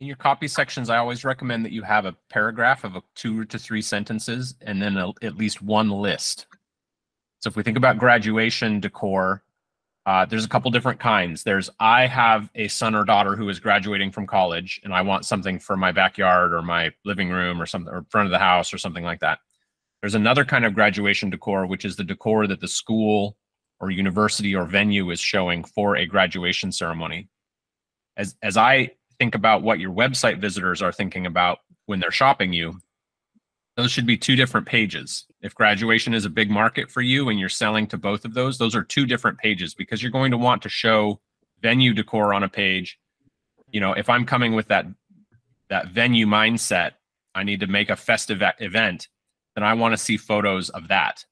in your copy sections, I always recommend that you have a paragraph of a two to three sentences and then a, at least one list. So if we think about graduation decor, uh, there's a couple different kinds. There's I have a son or daughter who is graduating from college, and I want something for my backyard or my living room or something, or front of the house or something like that. There's another kind of graduation decor, which is the decor that the school or university or venue is showing for a graduation ceremony. As as I think about what your website visitors are thinking about when they're shopping you, those should be two different pages. If graduation is a big market for you and you're selling to both of those, those are two different pages because you're going to want to show venue decor on a page. You know, if I'm coming with that that venue mindset, I need to make a festive event, then I want to see photos of that.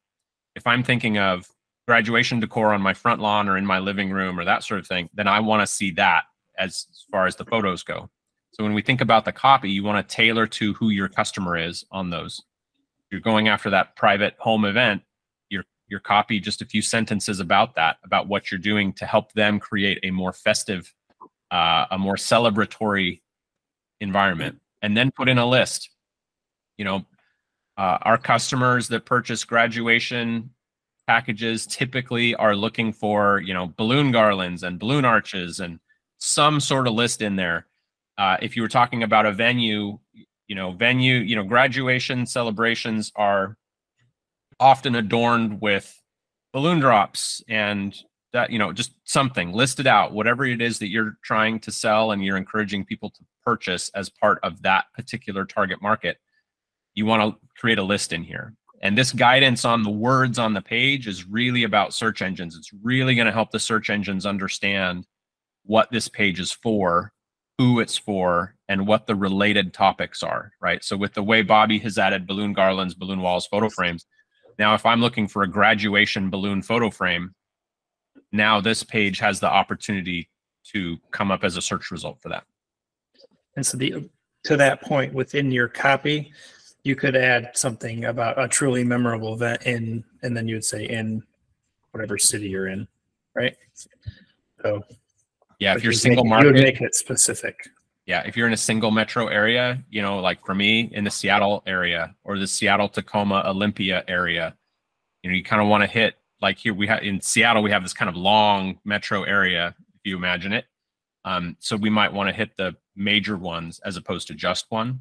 If I'm thinking of graduation decor on my front lawn or in my living room or that sort of thing, then I want to see that as far as the photos go. So when we think about the copy, you want to tailor to who your customer is on those. If you're going after that private home event, your your copy just a few sentences about that, about what you're doing to help them create a more festive, uh, a more celebratory environment, and then put in a list. You know, uh, our customers that purchase graduation packages typically are looking for you know balloon garlands and balloon arches and some sort of list in there. Uh, if you were talking about a venue, you know, venue, you know, graduation celebrations are often adorned with balloon drops and that, you know, just something listed out, whatever it is that you're trying to sell and you're encouraging people to purchase as part of that particular target market. You want to create a list in here. And this guidance on the words on the page is really about search engines. It's really going to help the search engines understand what this page is for, who it's for, and what the related topics are, right? So with the way Bobby has added balloon garlands, balloon walls, photo frames, now if I'm looking for a graduation balloon photo frame, now this page has the opportunity to come up as a search result for that. And so the to that point within your copy, you could add something about a truly memorable event in, and then you would say in whatever city you're in, right? So yeah, if you're single market, you would make it specific. Yeah, if you're in a single metro area, you know, like for me in the Seattle area or the Seattle Tacoma Olympia area, you know, you kind of want to hit like here we have in Seattle we have this kind of long metro area if you imagine it. Um, so we might want to hit the major ones as opposed to just one.